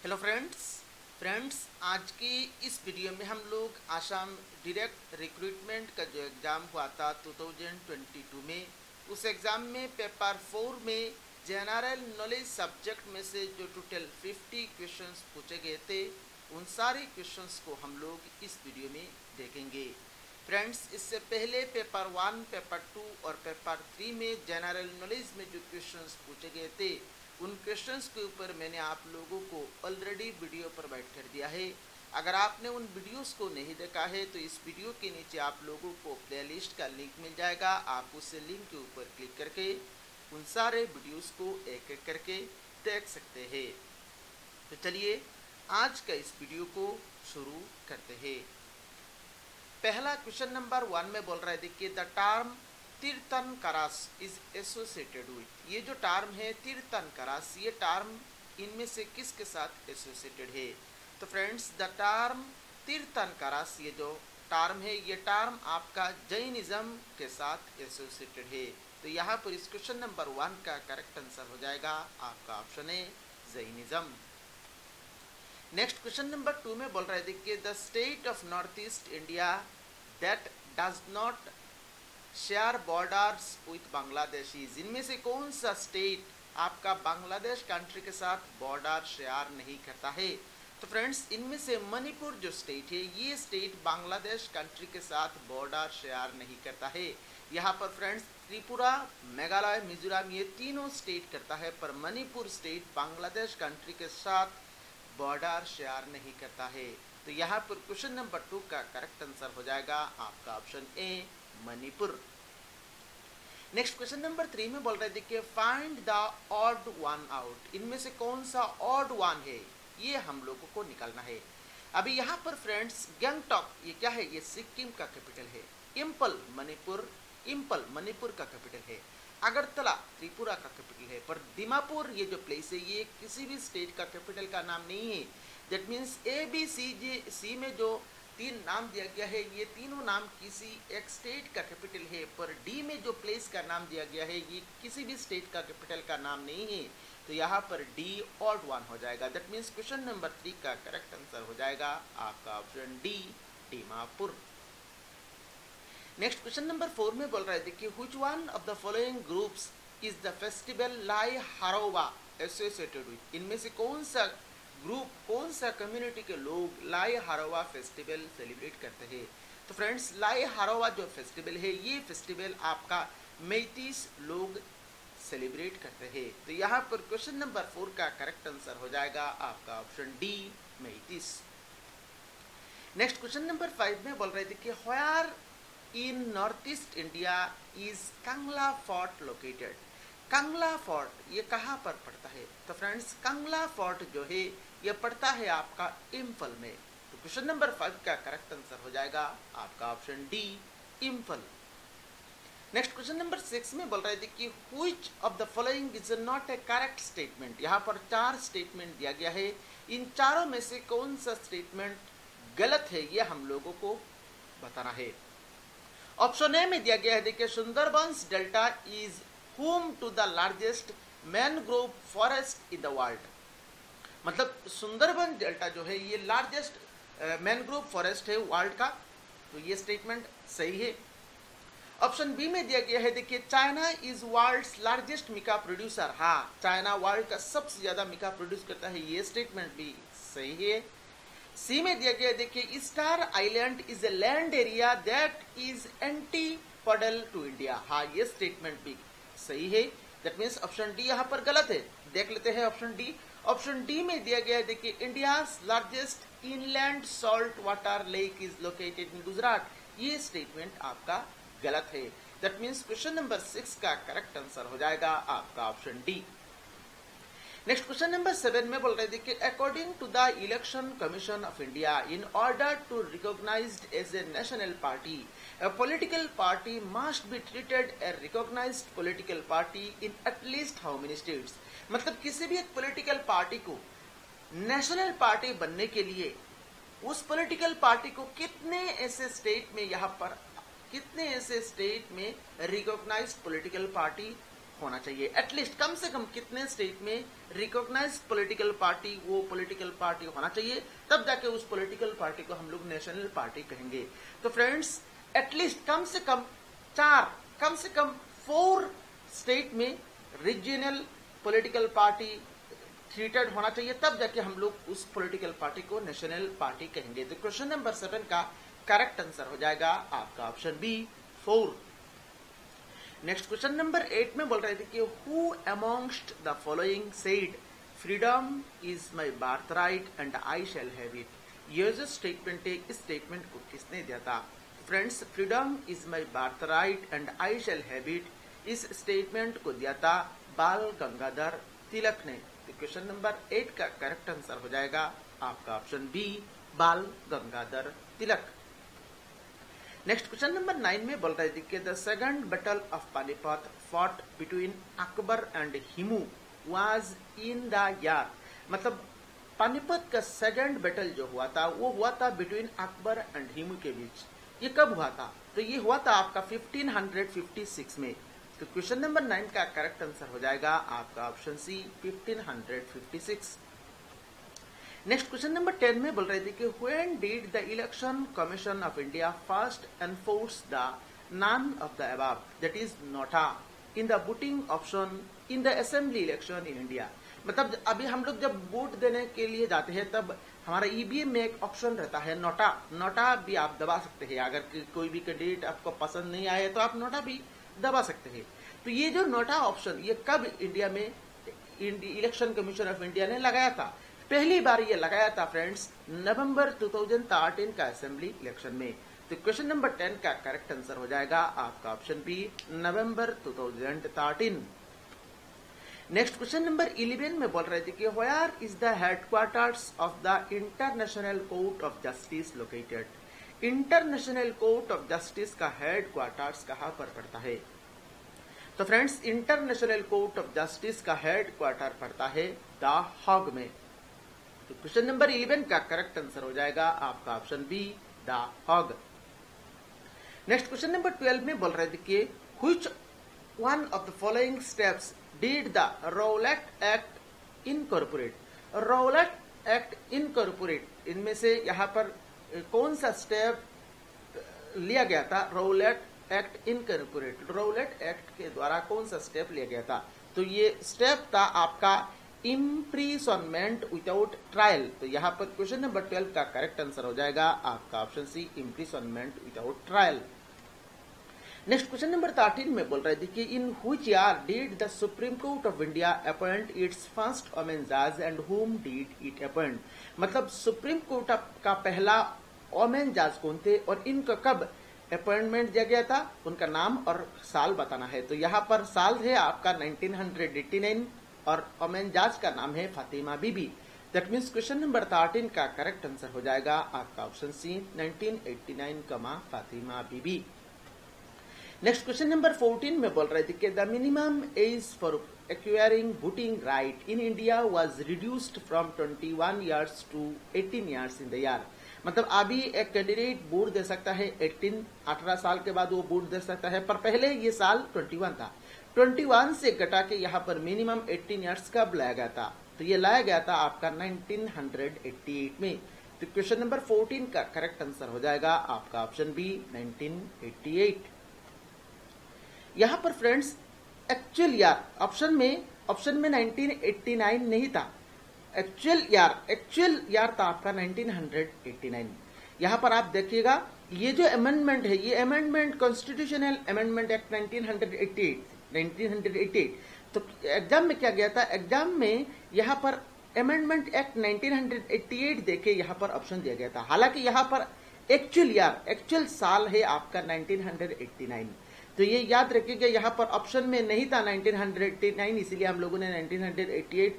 Hello friends friends आज की इस वीडियो में हम लोग आसाम डायरेक्ट रिक्रूटमेंट का जो एग्ज़ाम हुआ था 2022 में, उस एग्ज़ाम में पेपर फोर में जनरल नॉलेज सब्जेक्ट में से जो टोटल 50 क्वेश्चंस पूछे गए थे, उन सारे क्वेश्चंस को हम लोग इस वीडियो में देखेंगे। फ्रेंड्स इससे पहले पेपर वन पेपर टू और पेपर थ्री में जनरल नॉलेज में जो क्वेश्चंस पूछे गए थे उन क्वेश्चंस के ऊपर मैंने आप लोगों को ऑलरेडी वीडियो प्रोवाइड कर दिया है। अगर आपने उन वीडियोस को नहीं देखा है तो इस वीडियो के नीचे आप लोगों को प्लेलिस्ट का लिंक मिल जाएगा। आप उस लिंक के ऊपर क्लिक करके उन सारे वीडियोस को एक एक करके देख सकते हैं। तो चलिए, आज का इस वीडियो को शुरू करते हैं। पहला क्वेश्चन नंबर वन में बोल रहा है, देखिए the term Tirthankaras is associated with ये जो टर्म है तीर्थन करास ये टर्म इनमें से किसके साथ एसोसिएटेड है? तो friends the term Tirthankaras ये जो टर्म है, ये टर्म आपका जैनिज्म के साथ एसोसिएटेड है। तो यहाँ पर इस क्वेश्चन नंबर वन का करेक्ट आंसर हो जाएगा आपका ऑप्शन है Jainism. Next question number two में बोल रहा है, देखिए the state of north east India that does not share borders with Bangladeshis इनमें से कौन सा स्टेट आपका बांग्लादेश कंट्री के साथ बॉर्डर शेयर नहीं करता है? तो फ्रेंड्स इनमें से मणिपुर जो स्टेट है, ये स्टेट बांग्लादेश कंट्री के साथ बॉर्डर शेयर नहीं करता है। यहाँ पर फ्रेंड्स त्रिपुरा, मेघालय, मिजोरम, ये तीनों स्टेट करता है, पर मणिपुर स्टेट बांग्लादेश कंट्री के साथ बॉर्डर शेयर नहीं करता है। तो यहाँ पर क्वेश्चन नंबर टू का करेक्ट आंसर हो जाएगा। आपका option A Manipur. Next question number three में बोल रहे देखिए find the odd one out इनमें से कौन सा ऑड वन है? ये हम लोगों को निकालना है। अभी यहाँ पर फ्रेंड्स गैंगटॉक ये क्या है? ये सिक्किम का कैपिटल है। इम्पल मणिपुर इम्पल मणिपुर का कैपिटल है। अगरतला, त्रिपुरा का कैपिटल है। पर दिमापुर, ये जो प्लेस है, ये किसी भी स्टेट का कैपिटल का नाम नहीं है। That means A B C J C में जो तीन नाम दिया गया है। ये तीनों नाम किसी एक स्टेट का कैपिटल है, पर डी में जो प्लेस का नाम दिया गया है, ये किसी भी स्टेट का कैपिटल का नाम नहीं है। तो यहाँ पर डी ऑड वन हो जाएगा। That means question number three का करेक्ट आंसर हो जाएगा आपका option D Dimapur next question number four में बोल रहा है, देखिए which one of the following groups is the festival Lai Haraoba associated with इनमें से कौन सा ग्रुप कौन सा कम्युनिटी के लोग लाई हारोवा फेस्टिवल सेलिब्रेट करते हैं? तो फ्रेंड्स लाई हारोवा जो फेस्टिवल है, ये फेस्टिवल आपका मैतीस लोग सेलिब्रेट करते हैं। तो यहाँ पर क्वेश्चन नंबर फोर का करेक्ट आंसर हो जाएगा आपका option D Meiteis. Next question number five में बोल रहे थे कि where in north east India is Kangla fort located Kangla fort ये कहाँ पर पड़ता है? तो फ्रेंड्स कंगला फोर्ट जो है ये पड़ता है आपका इम्फल में। तो क्वेश्चन नंबर फाइव का करेक्ट आंसर हो जाएगा आपका option D Imphal. Next question number six में बोल रहे थे कि which of the following is not a correct statement यहाँ पर चार स्टेटमेंट दिया गया है। इन चारों में से कौन सा स्टेटमेंट गलत है यह हम लोगों को बताना है। ऑप्शन ए में दिया गया है, देखिए, Sundarbans delta is home to the largest mangrove forest in the world. मतलब सुंदरबन डेल्टा जो है, ये लार्जेस्ट मैनग्रोव फॉरेस्ट है वर्ल्ड का। तो ये स्टेटमेंट सही है। ऑप्शन बी में दिया गया है, देखिए China is world largest mica producer हाँ चाइना वर्ल्ड का सबसे ज़्यादा मिका प्रोड्यूस करता है, ये स्टेटमेंट भी सही है। सी में दिया गया देखिए star island is a land area that is antipodal to India हाँ ये स्टेटमेंट भी सही है। दैट मीन्स ऑप्शन डी यहाँ पर गलत है। देख लेते हैं ऑप्शन डी ऑप्शन डी में दिया गया है, देखिए India largest inland salt water lake is located in Gujarat ये स्टेटमेंट आपका गलत है। That means question number six का करेक्ट आंसर हो जाएगा आपका option D next question number seven में बोल रहे थे कि according to the election commission of India in order to recognise as a national party political party must be treated a recognized political party in at least how many states? मतलब किसी भी एक political party को national party बनने के लिए उस political party को कितने ऐसे स्टेट में यहाँ पर, कितने ऐसे स्टेट में रिकॉग्नाइज्ड पॉलिटिकल पार्टी होना चाहिए। एटलीस्ट कम से कम कितने स्टेट में रिकॉग्नाइज पॉलिटिकल पार्टी वो पॉलिटिकल पार्टी होना चाहिए, तब जाके उस पॉलिटिकल पार्टी को हम लोग नेशनल पार्टी कहेंगे। तो फ्रेंड्स एटलीस्ट कम से कम चार, कम से कम फोर स्टेट में रीजनल पॉलिटिकल पार्टी थ्रीटेड होना चाहिए, तब जाके हम लोग उस पॉलिटिकल पार्टी को नेशनल पार्टी कहेंगे। तो क्वेश्चन नंबर सेवन का करेक्ट आंसर हो जाएगा आपका option B four next question number eight में बोल रहे थे कि who amongst the following said freedom is my birth right and I shall have it ये जो स्टेटमेंट है इस स्टेटमेंट को किसने दिया था? Friends freedom is my birth right and I shall have it इस स्टेटमेंट को दिया था बाल गंगाधर तिलक ने। तो क्वेश्चन नंबर एट का करेक्ट आंसर हो जाएगा आपका option B Bal Gangadhar Tilak. Next question number nine में बोल रहे थे कि the second battle of Panipat fought between Akbar and Hemu was in the यार मतलब पानीपत का सेकंड बैटल जो हुआ था, वो हुआ था बिटवीन अकबर एंड हिमू के बीच। ये कब हुआ था? तो ये हुआ था आपका 1556 में। तो क्वेश्चन नंबर नाइन का करेक्ट आंसर हो जाएगा आपका option C 1556 next question number ten में बोल रहे थे कि when did the election commission of India first enforce the none of the above that is NOTA in the voting option in the assembly election in India मतलब अभी हम लोग जब वोट देने के लिए जाते हैं, तब हमारा ईवीएम में एक ऑप्शन रहता है नोटा नोटा भी आप दबा सकते हैं। अगर कोई भी कैंडिडेट आपको पसंद नहीं आए तो आप नोटा भी दबा सकते हैं। तो ये जो नोटा ऑप्शन ये कब इंडिया में इलेक्शन कमीशन ऑफ़ इंडिया ने लगाया था? पहली बार ये लगाया था फ्रेंड्स नवंबर 2013 का असेंबली इलेक्शन में। तो क्वेश्चन नंबर 10 का करेक्ट आंसर हो जाएगा आपका option B November 2013 next question number 11 में बोल रहे थे कि where is the headquarters of the international court of justice located international court of justice का हेड क्वार्टर्स कहाँ पर पड़ता है? तो friends international court of justice का हेड क्वार्टर पड़ता है द हॉग में। तो क्वेश्चन नंबर इलेवन का करेक्ट आंसर हो जाएगा आपका option B, the Hague. Next question number twelve में बोल रहे कि which one of the following steps did the Rowlatt act incorporate Rowlatt act incorporate इनमें से यहाँ पर कौन सा स्टेप लिया गया था? Rowlatt act incorporated Rowlatt act के द्वारा कौन सा स्टेप लिया गया था? तो ये स्टेप था आपका इम्प्रीसोनमेंट विदाउट ट्रायल तो यहाँ पर क्वेश्चन नंबर ट्वेल्व का करेक्ट आंसर हो जाएगा। आपका option C imprisonment without trial next question number thirteen में बोल रहे कि in which year did the supreme court of India appoint its first woman जज and whom did it appoint मतलब सुप्रीम कोर्ट का पहला ओमेन जज कौन थे और इनका कब अपॉइंटमेंट दिया गया था? उनका नाम और साल बताना है। तो यहाँ पर साल है आपका 1989 और ओमेन जाज का नाम है Fathima Beevi. That means question number thirteen का करेक्ट आंसर हो जाएगा आपका option C 1989 comma Fathima Beevi. Next question number 14 में बोल रहे थे कि the minimum age for acquiring voting right in India was reduced from 21 years to 18 years in the year मतलब अभी एक कैंडिडेट वोट दे सकता है 18 18 साल के बाद वो वोट दे सकता है, पर पहले ये साल 21 था। 21 से घटा के यहाँ पर मिनिमम 18 ईयर्स कब लाया गया था। तो ये लाया गया था आपका 1988 में। तो क्वेश्चन नंबर 14 का करेक्ट आंसर हो जाएगा आपका ऑप्शन बी 1988 यहाँ पर फ्रेंड्स एक्चुअल यार ऑप्शन में ऑप्शन में 1989 नहीं था। एक्चुअल यार एक्चुअल यार था आपका 1989 यहाँ पर आप देखिएगा, ये जो अमेंडमेंट है, ये अमेंडमेंट कॉन्स्टिट्यूशनल अमेंडमेंट एक्ट 1988 1988 तो एग्ज़ाम में क्या गया था? एग्ज़ाम में यहाँ पर अमेंडमेंट एक्ट 1988 देके यहाँ पर ऑप्शन दिया गया था। हालाँकि यहाँ पर एक्चुअल यार एक्चुअल साल है आपका 1989 तो ये याद रखिएगा यहाँ पर ऑप्शन में नहीं था 1989 इसीलिए हम लोगों ने 1988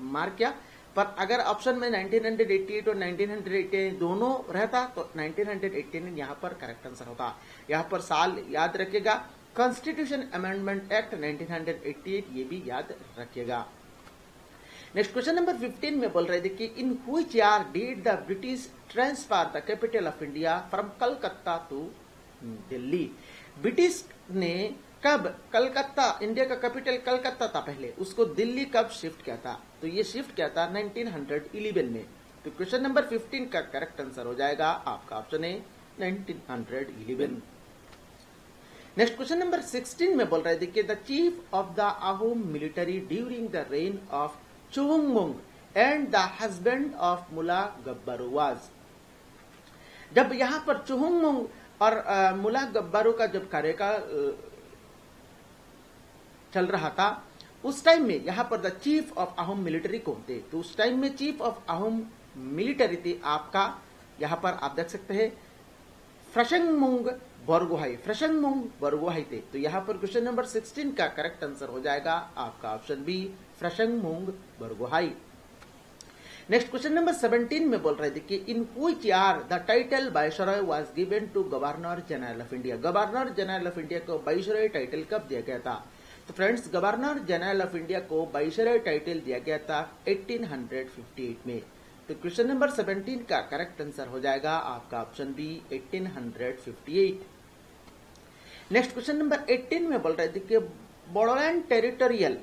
मार्क किया। पर अगर ऑप्शन में 1988 और 1988 दोनों रहता तो 1989 यहाँ पर करेक्ट आंसर होता। यहाँ पर साल याद रखिएगा। कॉन्स्टिट्यूशन अमेंडमेंट एक्ट 1988 ये भी याद रखिएगा। नेक्स्ट क्वेश्चन नंबर 15 में बोल रहे थे कि in which year did the British transfer the capital of India from Calcutta to Delhi British ने कब कलकत्ता इंडिया का कैपिटल कलकत्ता था पहले? उसको दिल्ली कब शिफ्ट किया था? तो ये शिफ्ट किया था 1911 में। तो क्वेश्चन नंबर 15 का करेक्ट आंसर हो जाएगा आपका ऑप्शन है 1911 नेक्स्ट क्वेश्चन नंबर 16 में बोल रहे देखिए the chief of the Ahom military during the reign of Chungmung and the husband of Mula Gabharu जब यहाँ पर चुहुंगमुंग और आ, मुला गब्बारू का जब कार्यकाल चल रहा था उस टाइम में यहाँ पर the chief of Ahom military कौन थे? तो उस टाइम में चीफ ऑफ़ अहोम मिलिट्री थे आपका यहाँ पर आप देख सकते हैं फ्रशंगमुंग बरगोहाई फ्रशंगमुंग बरगोहाई थे। तो यहाँ पर क्वेश्चन नंबर 16 का करेक्ट आंसर हो जाएगा। आपका ऑप्शन बी फ्रशंग मुंग बरगोहाई नेक्स्ट क्वेश्चन नंबर 17 में बोल रहे थे कि in which year the title viceroy was given to governor general of India governor general of India को बाइसरॉय टाइटल कब दिया गया था? तो friends governor general of India को बाइसरॉय टाइटल दिया गया था 1858 में। तो क्वेश्चन नंबर 17 का करेक्ट आंसर हो जाएगा। आपका option B 1858 next question number 18 में बोल रहे थे कि Bodoland territorial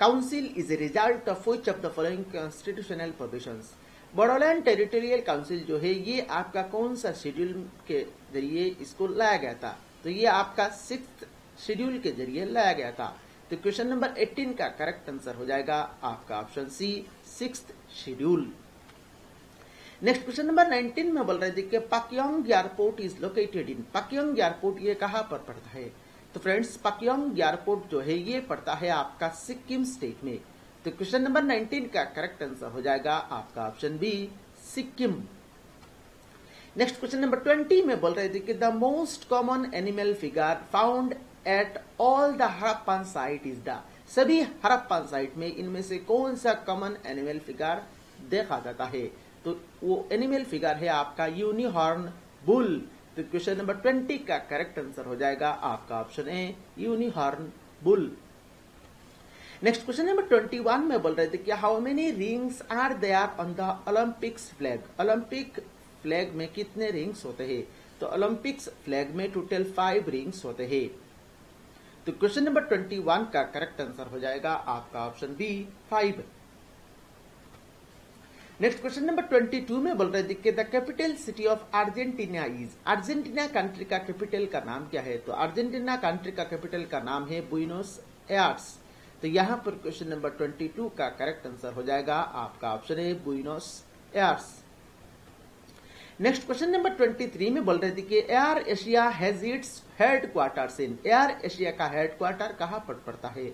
council is a result of which of the following constitutional provisions Bodoland territorial council जो है, ये आपका कौन सा शेड्यूल के ज़रिए इसको लाया गया था? तो ये आपका सिक्स शेड्यूल के ज़रिए लाया गया था। तो क्वेश्चन नंबर 18 का करेक्ट आंसर हो जाएगा आपका option C six schedule next question number 19 में बोल रहे थे कि Pakyong airport is located in Pakyong airport ये कहाँ पर पड़ता है? तो फ्रेंड्स पाक्योंग एयरपोर्ट जो है, ये पड़ता है आपका सिक्किम स्टेट में। तो क्वेश्चन नंबर 19 का करेक्ट आंसर हो जाएगा आपका option B Sikkim. Next question number 20 में बोल रहे थे कि the most common animal figure found at all the Harappan site is the सभी हरप्पन साइट में इनमें से कौन सा कॉमन एनिमल फिगर देखा जाता है? तो वो एनिमल फिगर है आपका यूनिहॉर्न बुल तो क्वेश्चन नंबर ट्वेंटी का करेक्ट आंसर हो जाएगा, आपका option A unicorn bull next question number twenty one में बोल रहे थे कि how many rings are there are on the Olympics flag Olympic flag में कितने रिंग्स होते हैं? तो ओलंपिक्स फ्लैग में टोटल फाइव रिंग्स होते हैं. तो क्वेश्चन नंबर ट्वेंटी वन का करेक्ट आंसर हो जाएगा, आपका option B five next question number 22 में बोल रहे थे the capital city of Argentina is Argentina country का कैपिटल का नाम क्या है? तो अर्जेंटीना कंट्री का कैपिटल का नाम है बुइनोस एयर्स तो यहाँ पर क्वेश्चन नंबर 22 का करेक्ट आंसर हो जाएगा, आपका ऑप्शन है Buenos Aires next question number 23 में बोल रहे थे कि AirAsia has its headquarters in AirAsia का हेड क्वार्टर कहाँ पर पड़ता है?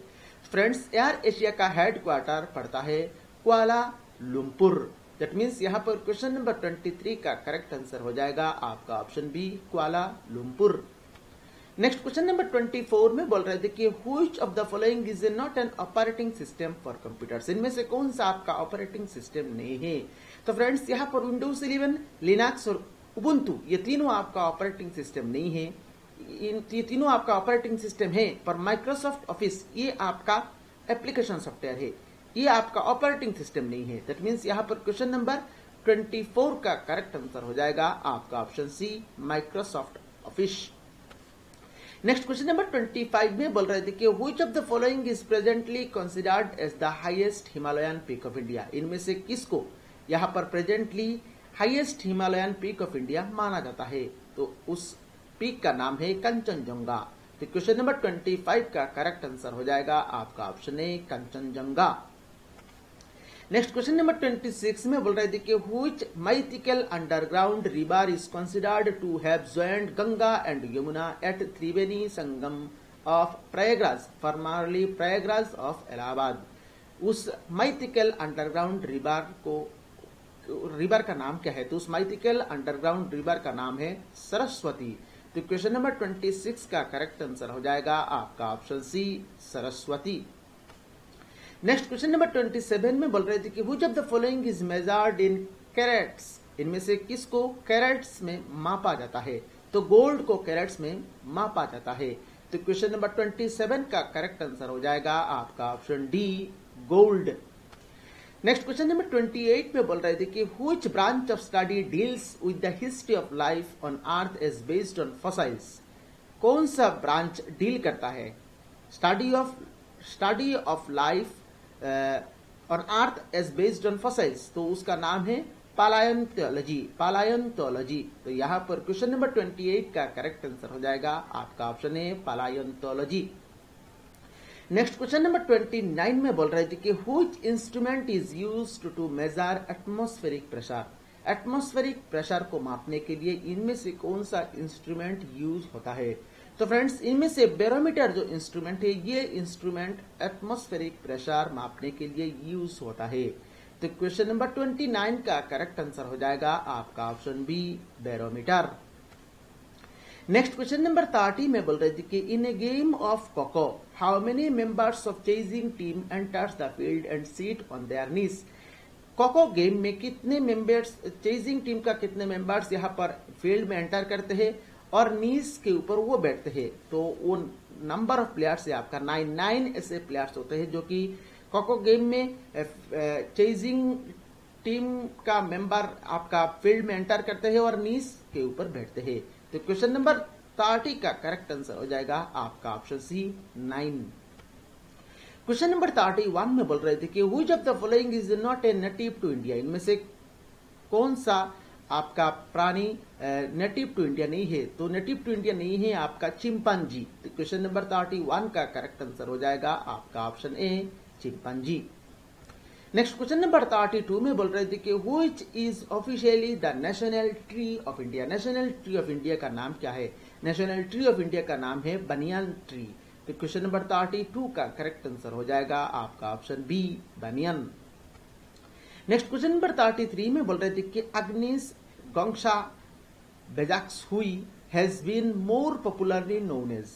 फ्रेंड्स एयर एशिया का हेड क्वार्टर पड़ता है क्वाला लुमपुर दैट मीन्स यहाँ पर क्वेश्चन नंबर 23 का करेक्ट आंसर हो जाएगा। आपका option B Kuala Lumpur next question number 24 में बोल रहे थे कि which of the following is not an operating system for computers इनमें से कौन सा आपका ऑपरेटिंग सिस्टम नहीं है? तो फ्रेंड्स यहाँ पर विंडोज़ इलेवन लिनाक्स और उबुंटू ये तीनों आपका ऑपरेटिंग सिस्टम नहीं है। इन, ये तीनों आपका ऑपरेटिंग सिस्टम है, पर माइक्रोसॉफ्ट ऑफ़िस ये आपका एप्लीकेशन सॉफ्टवेयर है। ये आपका ऑपरेटिंग सिस्टम नहीं है। दैट मीन्स यहाँ पर क्वेश्चन नंबर 24 का करेक्ट आंसर हो जाएगा आपका option C Microsoft Office next question number 25 में बोल रहे थे कि which of the following is presently considered as the highest Himalayan peak of India इनमें से किसको यहाँ पर presently highest Himalayan peak of India माना जाता है? तो उस पीक का नाम है कंचनजंगा तो क्वेश्चन नंबर 25 का करेक्ट आंसर हो जाएगा आपका option A Kanchenjunga next question number 26 में बोल रहे कि which mythical underground river is considered to have joined Ganga and Yamuna at Triveni Sangam of Prayagraj formerly Prayagraj of Allahabad उस mythical underground river को river का नाम क्या है? तो उस माइथिकल अंडरग्राउंड रिवर का नाम है सरस्वती। तो क्वेश्चन नंबर 26 का करेक्ट आंसर हो जाएगा आपका option C Saraswati. Next question number twenty seven में बोल रहे थे कि which of the following is measured in carats इनमें से किसको कैरेट्स में मापा जाता है? तो गोल्ड को कैरेट्स में मापा जाता है। तो क्वेश्चन नंबर ट्वेंटी सेवन का करेक्ट आंसर हो जाएगा आपका option D gold next question number twenty eight में बोल रहे थे कि which branch of study deals with the history of life on earth is based on fossils कौन सा ब्रांच डील करता है? Study of study of life on earth as based on fossils तो उसका नाम है पालायंतोलॉजी पालायंतोलॉजी तो यहाँ पर क्वेश्चन नंबर 28 का करेक्ट आंसर हो जाएगा। आपका ऑप्शन है पालायंतोलॉजी नेक्स्ट क्वेश्चन नंबर 29 में बोल रहे थे कि which instrument is use to measure atmospheric pressure atmospheric pressure को मापने के लिए इनमें से कौन सा इंस्ट्रूमेंट यूज़ होता है? तो फ्रेंड्स, इनमें से बैरोमीटर जो इंस्ट्रूमेंट है, ये इंस्ट्रूमेंट एटमोस्फेरिक प्रेशर मापने के लिए यूज़ होता है। तो क्वेश्चन नंबर 29 का करेक्ट आंसर हो जाएगा आपका option B barometer next question number thirty में बोल रहे थे कि in a game of kho kho how many members of chasing team enters the field and sit on their knees kho kho game में कितने मेंबर्स चेजिंग टीम का कितने members यहाँ पर फ़ील्ड में एंटर करते हैं? और नीस के ऊपर वो बैठते हैं। तो वो नंबर ऑफ़ प्लेयर्स है आपका। नाइन नाइन ऐसे प्लेयर्स होते हैं जो कि कोको गेम में चेजिंग टीम का मेंबर आपका फ़ील्ड में एंटर करते हैं और नीस के ऊपर बैठते हैं। तो क्वेश्चन नंबर थर्टी का करेक्ट आंसर हो जाएगा आपका option C nine question number thirty one में बोल रहे थे कि which of the following is not a native to India इनमें से कौन सा आपका प्राणी नेटिव टू इंडिया नहीं है तो नेटिव टू इंडिया नहीं है आपका चिंपांजी तो क्वेश्चन नंबर थर्टी वन का करेक्ट आंसर हो जाएगा आपका option A chimpanzee next question number thirty two में बोल रहे थे कि which is officially the national tree of India national tree of India का नाम क्या है? नेशनल ट्री ऑफ़ इंडिया का नाम है बनियान ट्री तो क्वेश्चन नंबर थर्टी टू का करेक्ट आंसर हो जाएगा आपका option B banyan next question number thirty three में बोल रहे थे कि Agnes Bojaxhiu who has been more popularly known as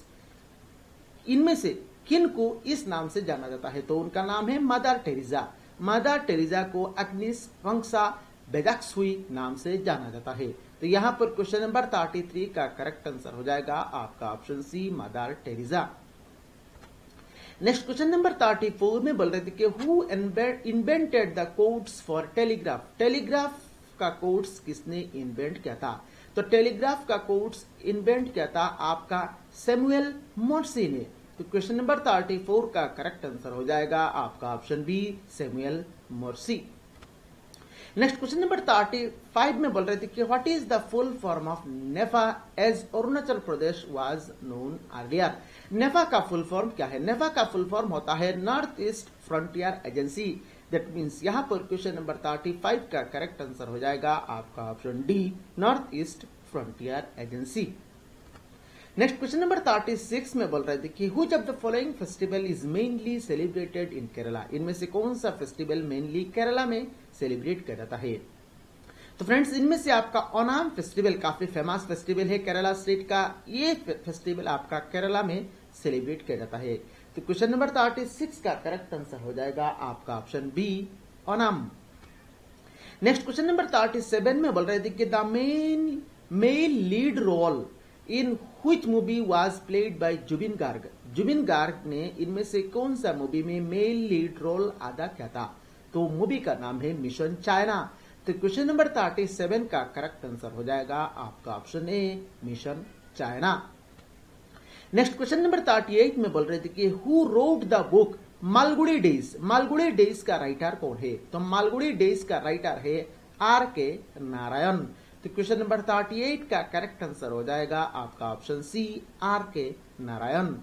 इनमें से किन को इस नाम से जाना जाता है? तो उनका नाम है मदर टेरिजा मदर टेरिजा को अग्निस वंशा बेजाक्सुई नाम से जाना जाता है। तो यहाँ पर क्वेश्चन नंबर थर्टी थ्री का करेक्ट आंसर हो जाएगा आपका option C Mother Teresa next question number thirty four में बोल रहे थे कि who invented the codes for telegraph telegraph का कोड्स किसने इन्वेंट किया था? तो टेलीग्राफ का कोड्स इन्वेंट किया था आपका सेमुएल मोर्सी ने। तो क्वेश्चन नंबर थर्टी फोर का करेक्ट आंसर हो जाएगा आपका option B Samuel Morse. Next question number thirty five में बोल रहे थे कि what is the full form of NEFA as Arunachal Pradesh was known earlier NEFA का फुल फॉर्म क्या है? नेफा का फुल फॉर्म होता है North East Frontier Agency that means यहाँ पर क्वेश्चन नंबर थर्टी फाइव का करेक्ट आंसर हो जाएगा आपका option D North East Frontier Agency next question number thirty six में बोल रहे थे कि which of the following festival is mainly celebrated in Kerala इनमें से कौन सा फेस्टिवल मेनली केरला में सेलिब्रेट किया जाता है? तो फ्रेंड्स इनमें से आपका ओनाम फेस्टिवल काफ़ी फ़ेमस फेस्टिवल है। केरला स्टेट का ये फेस्टिवल आपका केरला में सेलिब्रेट किया जाता है। तो क्वेश्चन नंबर थर्टी सिक्स का करेक्ट आंसर हो जाएगा आपका option B Onam next question number thirty seven में बोल रहे थे कि the main lead role in which movie was played by Zubeen Garg Zubeen Garg ने इनमें से कौन सा मूवी में मेल लीड रोल अदा किया था? तो मूवी का नाम है मिशन चाइना तो क्वेश्चन नंबर थर्टी सेवन का करेक्ट आंसर हो जाएगा आपका option A Mission China next question number thirty eight में बोल रहे थे कि who wrote the book Malgudi Days Malgudi Days का राइटर कौन है? तो मालगुड़ी डेज़ का राइटर है आर के नारायण तो क्वेश्चन नंबर थर्टी एट का करेक्ट आंसर हो जाएगा आपका option C R K Narayan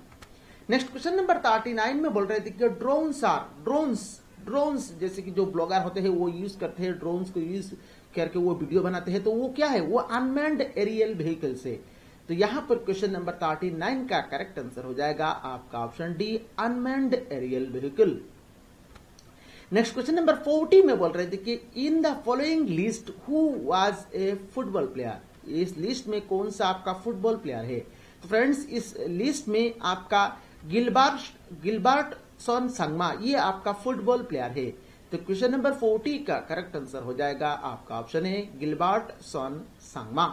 next question number thirty nine में बोल रहे थे कि ड्रोन्स आर ड्रोन्स ड्रोन्स जैसे कि जो ब्लॉगर होते हैं वो यूज़ करते हैं ड्रोन्स को यूज़ करके वो वीडियो बनाते हैं तो वो क्या है? वो अनमैंड एरियल व्हीकल से तो यहाँ पर क्वेश्चन नंबर थर्टी नाइन का करेक्ट आंसर हो जाएगा आपका option D unmanned aerial vehicle next question number forty में बोल रहे थे कि in the following list who was a football player इस लिस्ट में कौन सा आपका फुटबॉल प्लेयर है? तो फ्रेंड्स इस लिस्ट में आपका गिलबार्ट गिलबार्ट सोन संगमा, ये आपका फुटबॉल प्लेयर है। तो क्वेश्चन नंबर फोर्टी का करेक्ट आंसर हो जाएगा, आपका ऑप्शन है Gilbert Son Sangma.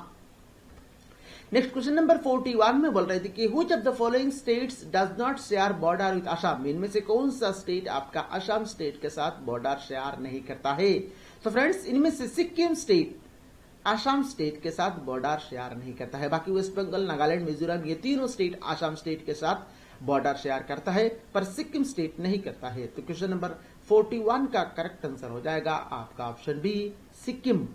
Next question number forty one में बोल रहे थे कि which of the following states does not share border with Assam इनमें से कौन सा स्टेट आपका असम स्टेट के साथ बॉर्डर शेयर नहीं करता है? तो फ्रेंड्स इनमें से सिक्किम स्टेट आसाम स्टेट के साथ बॉर्डर शेयर नहीं करता है। बाकी वेस्ट बंगाल नागालैंड मिजोरम ये तीनों स्टेट आसाम स्टेट के साथ बॉर्डर शेयर करता है, पर सिक्किम स्टेट नहीं करता है। तो क्वेश्चन नंबर 41 का करेक्ट आंसर हो जाएगा आपका option B Sikkim.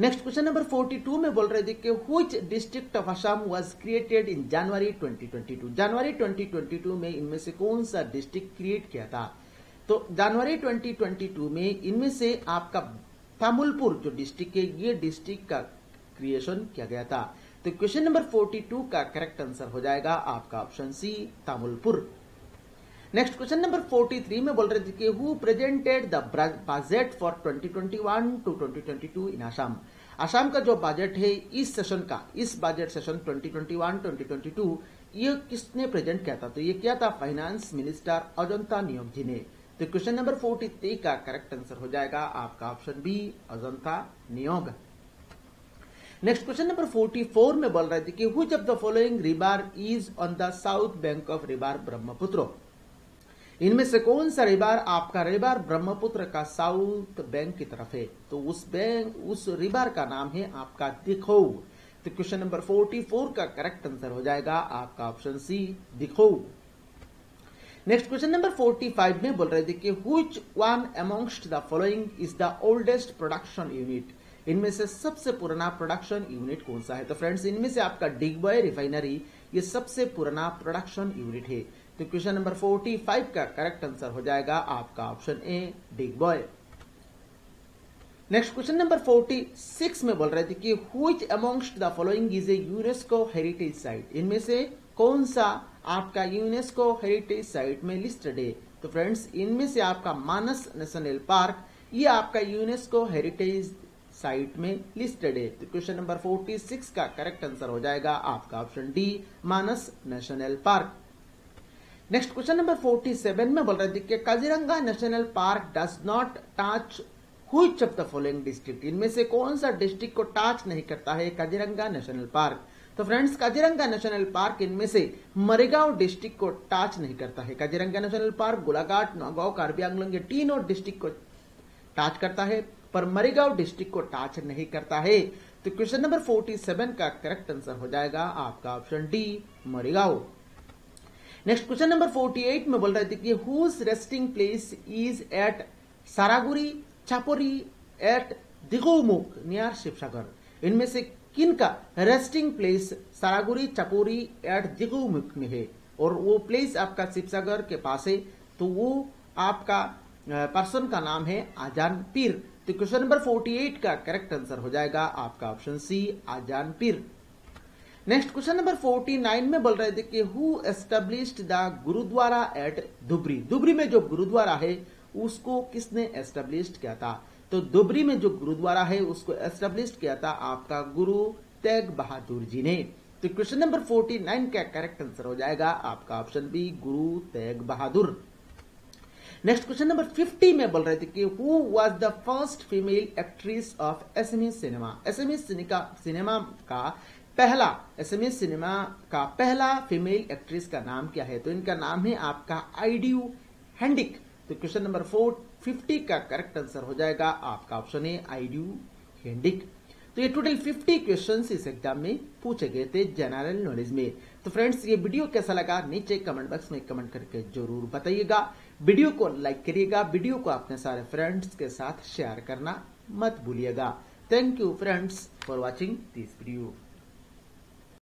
Next question number 42 में बोल रहे थे कि which district of Assam was created in January 2022 जनवरी 2022 में इनमें से कौन सा डिस्ट्रिक्ट क्रिएट किया था? तो जनवरी 2022 में इनमें से आपका तामुलपुर जो डिस्ट्रिक्ट है, ये डिस्ट्रिक्ट का क्रिएशन किया गया था। तो क्वेश्चन नंबर 42 का करेक्ट आंसर हो जाएगा आपका option C Tamulpur. Next question number 43 में बोल रहे थे कि who presented the budget for 2021 to 2022 in Assam Assam का जो बजट है, इस सेशन का, इस बजट सेशन 2021-2022 ये किसने प्रेजेंट किया था? तो ये क्या था फाइनेंस मिनिस्टर अजंता नियोग जी ने। तो क्वेश्चन नंबर 43 का करेक्ट आंसर हो जाएगा आपका ऑप्शन बी अजंता नियोग नेक्स्ट क्वेश्चन नंबर 44 में बोल रहे थे कि which of the following रिबार is on the south bank of रिबार Brahmaputra इनमें से कौन सा रिबार, आपका रिबार ब्रह्मपुत्र का साउथ बैंक की तरफ़ है? तो उस बैंक, उस रिबार का नाम है आपका दिखो तो क्वेश्चन नंबर 44 का करेक्ट आंसर हो जाएगा आपका option C Dikhow next question number 45 में बोल रहे थे कि which one amongst the following is the oldest production unit इनमें से सबसे पुराना प्रोडक्शन यूनिट कौन सा है? तो फ्रेंड्स इनमें से आपका डिगबॉय रिफाइनरी, ये सबसे पुराना प्रोडक्शन यूनिट है। तो क्वेश्चन नंबर 45 का करेक्ट आंसर हो जाएगा आपका option A Digboi next question number 46 में बोल रहे थे कि which amongst the following is a UNESCO heritage site इनमें से कौन सा आपका यूनेस्को हेरिटेज साइट में लिस्टेड है? तो फ्रेंड्स इनमें से आपका मानस नेशनल पार्क, ये आपका यूनेस्को हेरिटेज साइट में लिस्टेड है। तो क्वेश्चन नंबर 46 का करेक्ट आंसर हो जाएगा आपका option D, Manas national park. Next question number 47 में बोल रहे थे कि Kaziranga national park does not touch of the following district इनमें से कौन सा डिस्ट्रिक्ट को टच नहीं करता है? Kaziranga national park. तो फ्रेंड्स काजीरंगा नेशनल पार्क इनमें से मरेगांव डिस्ट्रिक्ट को टच नहीं करता है। काजीरंगा नेशनल पार्क, गोलाघाट, नौगांव, कार्बी, आंगलोंग तीनों डिस्ट्रिक्ट को टच करता है, पर मरेगांव डिस्ट्रिक्ट को टच नहीं करता है। तो क्वेश्चन नंबर 47 का करेक्ट आंसर हो जाएगा आपका option D Morigaon. Next question number 48 में बोल रहे थे कि whose resting place is at Saraguri Chapori at Dikhowmukh near Sivasagar? इनमें से किन का resting place Saraguri Chapori at Dikhowmukh में है? और वो प्लेस आपका शिवसागर के पास है तो वो आपका पर्सन का नाम है आजान पीर। तो क्वेश्चन नंबर 48 का करेक्ट आंसर हो जाएगा आपका ऑप्शन सी आजान पीर। नेक्स्ट क्वेश्चन नंबर 49 में बोल रहे थे कि who established the gurdwara at Dhubri Dhubri में जो गुरुद्वारा है, उसको किसने एस्टेब्लिश किया था? तो दुबरी में जो गुरुद्वारा है, उसको एस्टेब्लिश किया था आपका गुरु तेग बहादुर जी ने। तो क्वेश्चन नंबर 49 का करेक्ट आंसर हो जाएगा आपका option B Guru Tegh Bahadur. Next question number 50 में बोल रहे थे कि who was the first female actress of SMS cinema SMS cinema का पहला एसएमएस सिनेमा का पहला फीमेल एक्ट्रेस का नाम क्या है? तो इनका नाम है आपका आईडियू हैंडिक। तो क्वेश्चन नंबर फोर फिफ्टी का करेक्ट आंसर हो जाएगा आपका ऑप्शन है आईडियू हैंडिक। तो ये टोटल 50 क्वेश्चंस इस एग्ज़ाम में पूछे गए थे जनरल नॉलेज में। तो फ्रेंड्स ये वीडियो कैसा लगा? नीचे कमेंट बॉक्स में कमेंट करके ज़रूर बताइएगा। वीडियो को लाइक करिएगा। वीडियो को अपने सारे फ्रेंड्स के साथ शेयर करना मत भूलिएगा। Thank you friends for watching this video